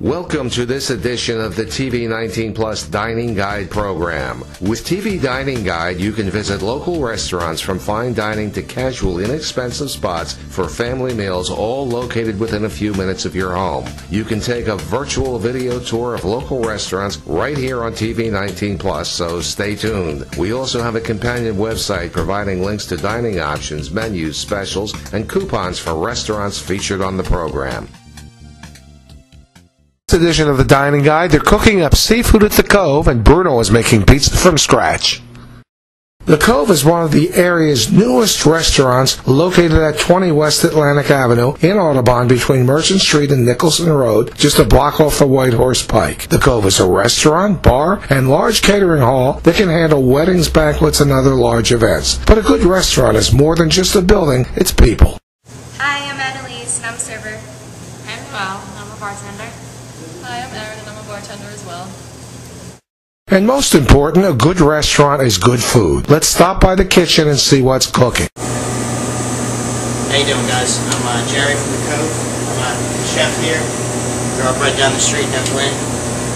Welcome to this edition of the TV 19 Plus Dining Guide program. With TV Dining Guide, you can visit local restaurants from fine dining to casual, inexpensive spots for family meals, all located within a few minutes of your home. You can take a virtual video tour of local restaurants right here on TV 19 Plus, so stay tuned. We also have a companion website providing links to dining options, menus, specials, and coupons for restaurants featured on the program edition of the Dining Guide. They're cooking up seafood at the Kove, and Bruno is making pizza from scratch. The Kove is one of the area's newest restaurants located at 20 West Atlantic Avenue in Audubon between Merchant Street and Nicholson Road, just a block off the White Horse Pike. The Kove is a restaurant, bar, and large catering hall that can handle weddings, banquets, and other large events. But a good restaurant is more than just a building, it's people. Hi, I'm Annalise, and I'm a server. I'm Val, I'm a bartender. Hi, I'm Erin and I'm a bartender as well. And most important, a good restaurant is good food. Let's stop by the kitchen and see what's cooking. How you doing, guys? I'm uh, Jerry from the Kove. I'm a chef here. Grew up right down the street in Oaklyn.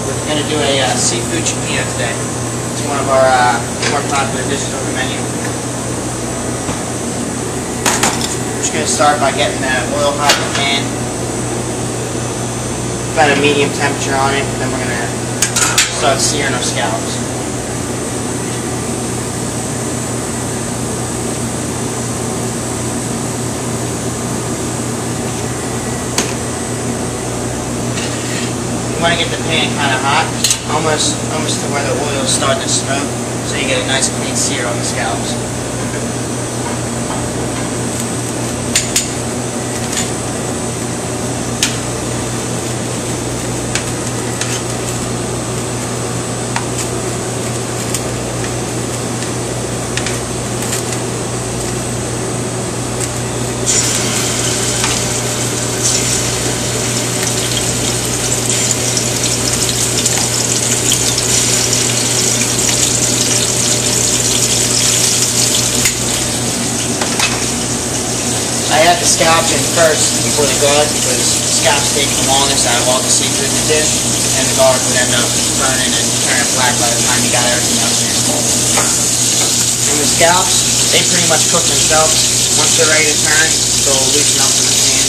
We're going to do a uh, seafood cioppino today. It's one of our uh, more popular dishes on the menu. We're just going to start by getting the oil hot in the pan. About a medium temperature on it. Then we're going to start searing our scallops. You want to get the pan kind of hot, almost almost to where the oil is starting to smoke, so you get a nice clean sear on the scallops. I add the scallops in first before the garlic because scallops take the longest out of all the seafood in the dish, and the garlic would end up burning and turning black by the time you got everything else in. And the scallops, they pretty much cook themselves. Once they're ready to turn, they'll loosen up in the pan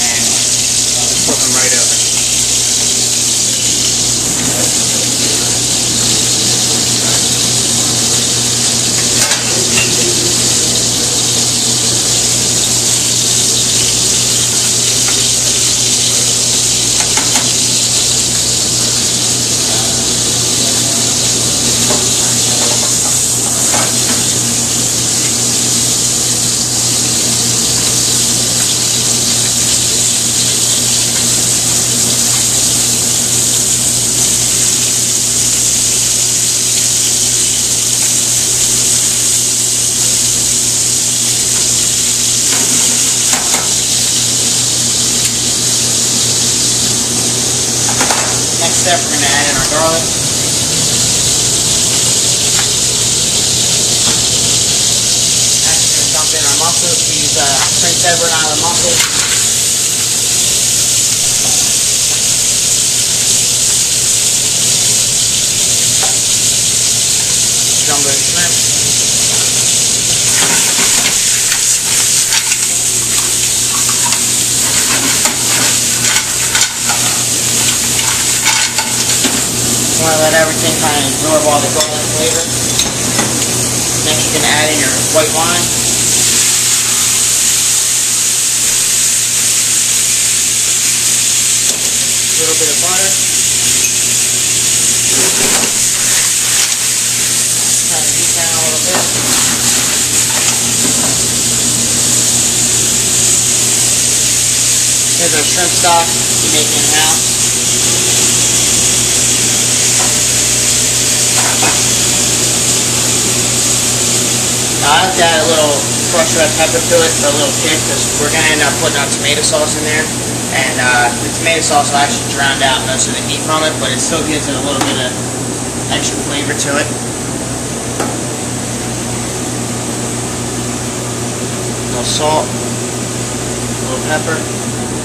and just cook them right over. Mussels. We use uh, Prince Edward Island mussels. Jumbo shrimp. You want to let everything kind of absorb all the garlic flavor. Next, you can add in your white wine. A little bit of butter. Kind of heat down a little bit. Here's our shrimp stock we make in-house. I have to add a little crushed red pepper to it for a little kick because we're going to end up putting our tomato sauce in there. And uh, the tomato sauce will actually drown out most of the heat from it, but it still gives it a little bit of extra flavor to it. A little salt, a little pepper.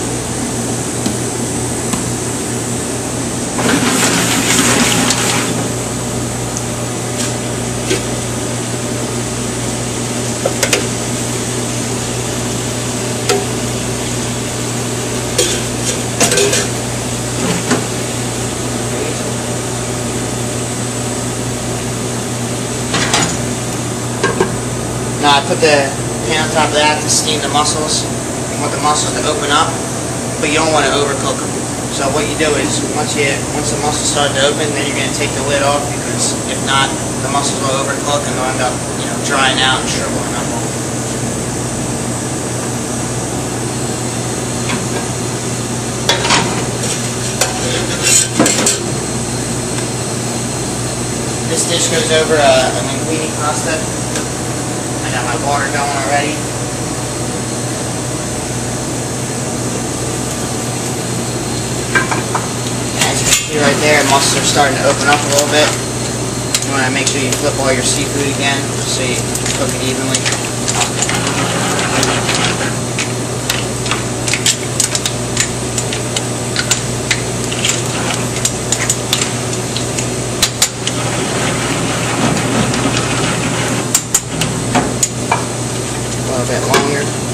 Now I put the pan on top of that to steam the mussels. You want the mussels to open up, but you don't want to overcook them. So what you do is once you once the mussels start to open, then you're going to take the lid off because if not, the mussels will overcook and they'll end up you know drying out and shriveling up. This dish goes over uh, a, a linguine pasta. I got my water going already. As you can see right there, mussels are starting to open up a little bit. You want to make sure you flip all your seafood again so you cook it evenly. Bit longer.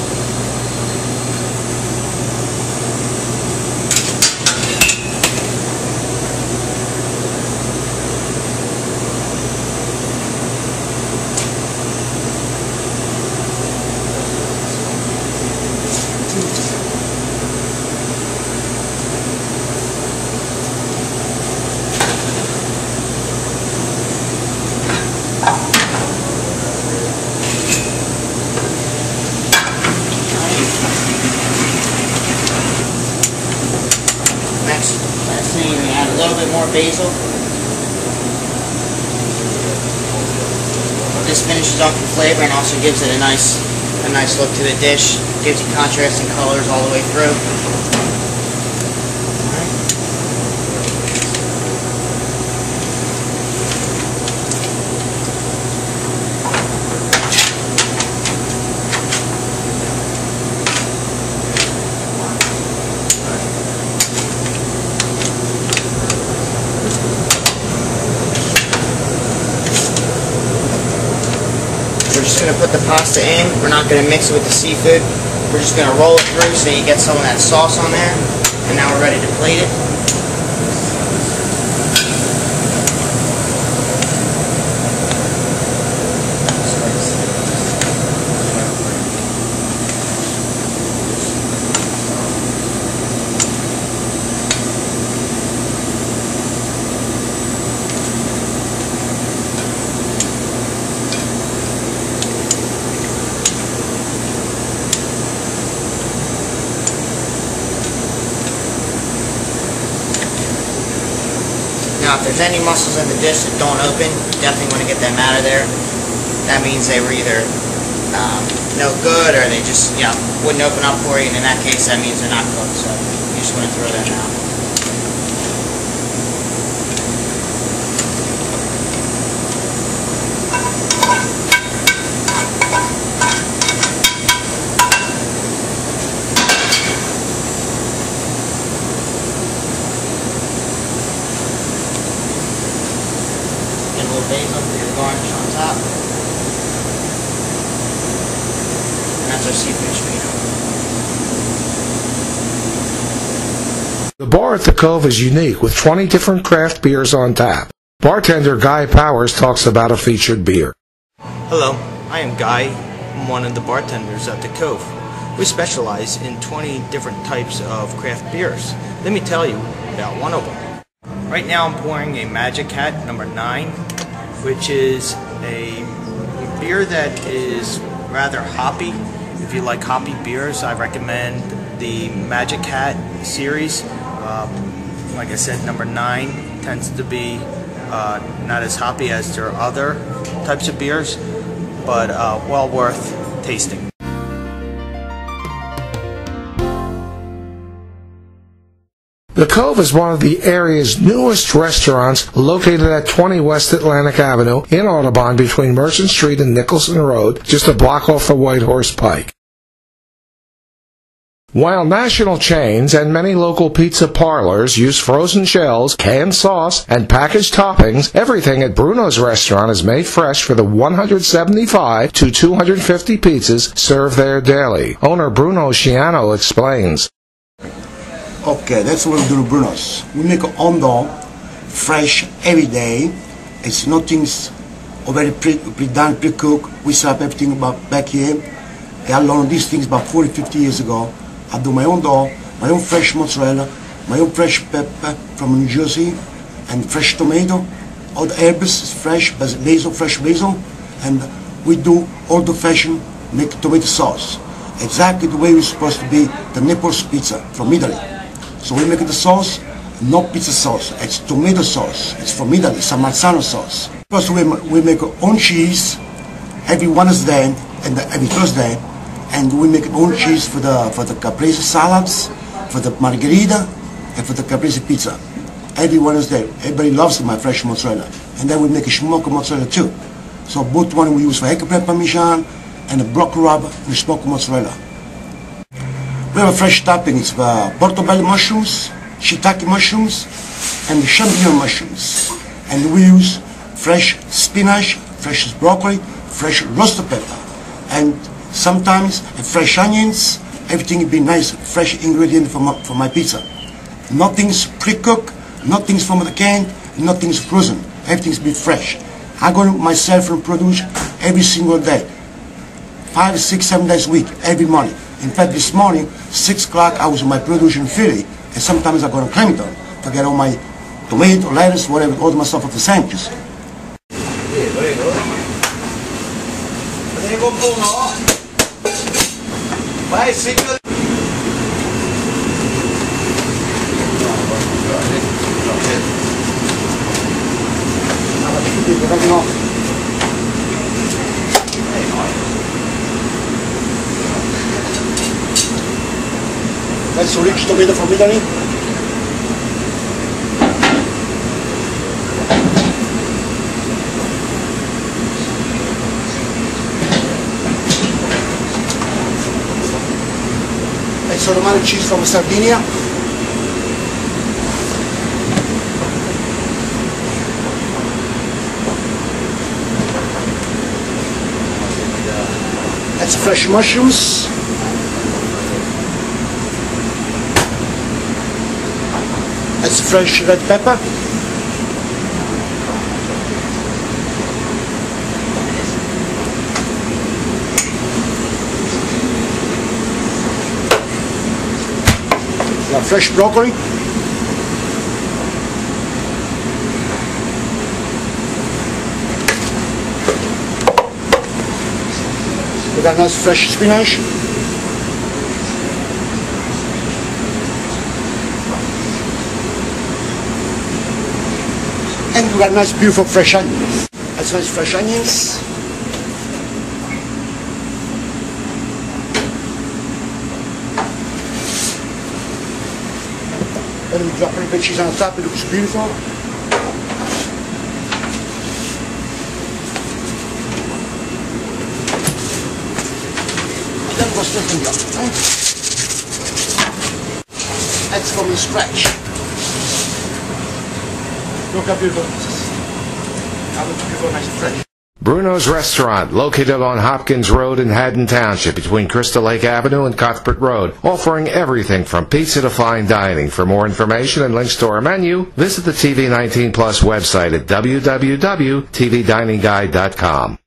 Next, last thing, we add a little bit more basil. This finishes off the flavor and also gives it a nice, a nice look to the dish. Gives you contrasting colors all the way through. We're just going to put the pasta in. We're not going to mix it with the seafood. We're just going to roll it through so you get some of that sauce on there. And now we're ready to plate it. Now, if there's any mussels in the dish that don't open, you definitely want to get them out of there. That means they were either um, no good or they just, you know, wouldn't open up for you, and in that case, that means they're not cooked, so you just want to throw them out. Get a little basil for your garnish on top. And that's our seafood schmino. The bar at the Kove is unique with 20 different craft beers on tap. Bartender Guy Powers talks about a featured beer. Hello, I am Guy. I'm one of the bartenders at the Kove. We specialize in 20 different types of craft beers. Let me tell you about one of them. Right now I'm pouring a Magic Hat number 9, which is a beer that is rather hoppy. If you like hoppy beers, I recommend the Magic Hat series. Um, like I said, number 9 tends to be uh, not as hoppy as their other types of beers, but uh, well worth tasting. The Kove is one of the area's newest restaurants located at 20 West Atlantic Avenue in Audubon between Merchant Street and Nicholson Road, just a block off the White Horse Pike. While national chains and many local pizza parlors use frozen shells, canned sauce, and packaged toppings, everything at Bruno's restaurant is made fresh for the 175 to 250 pizzas served there daily. Owner Bruno Sciano explains. Okay, that's what we do at Bruno's. We make an on dog, fresh every day. It's nothing's already pre, pre-done, pre-cooked. We serve everything back here. I learned these things about 40, 50 years ago. I do my own dough, my own fresh mozzarella, my own fresh pepper from New Jersey, and fresh tomato. All the herbs is fresh, basil, fresh basil, and we do old fashion make tomato sauce. Exactly the way it's supposed to be the Naples pizza from Italy. So we make the sauce, not pizza sauce. It's tomato sauce. It's from Italy, San Marzano sauce. First we, we make our own cheese every Wednesday and every Thursday, and we make own cheese for the for the caprese salads, for the margherita, and for the caprese pizza. Every Wednesday, everybody loves my fresh mozzarella, and then we make a smoked mozzarella too. So both one we use for Ecopre Parmesan and the broccoli rub and smoked mozzarella. We have a fresh topping. It's uh, portobello mushrooms, shiitake mushrooms, and champignon mushrooms. And we use fresh spinach, fresh broccoli, fresh roasted pepper, and sometimes fresh onions. Everything be nice, fresh ingredient for my, for my pizza. Nothing's pre-cooked, nothing's from the can, nothing's frozen. Everything's be fresh. I go myself and produce every single day five, six, seven days a week, every morning. In fact, this morning, six o'clock, I was in my production Philly, and sometimes I go to Clemson to get all my tomato, lettuce, whatever, all my stuff for the sandwiches. Vai, siga. That's the rich tomato from Italy. That's the Romano cheese from Sardinia. That's fresh mushrooms. That's fresh red pepper. Fresh broccoli. We got nice fresh spinach. And we got nice beautiful fresh onions. That's nice fresh onions. And we drop a little bit on top, it looks beautiful. Then right? That's from the scratch. Look how beautiful this is. How beautiful, nice and fresh. Bruno's Restaurant, located on Hopkins Road in Haddon Township between Crystal Lake Avenue and Cuthbert Road, offering everything from pizza to fine dining. For more information and links to our menu, visit the TV19 Plus website at www.tvdiningguide.com.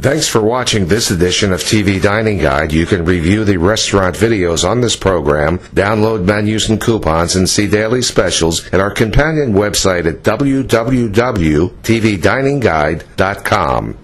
Thanks for watching this edition of TV Dining Guide. You can review the restaurant videos on this program, download menus and coupons, and see daily specials at our companion website at www.tvdiningguide.com.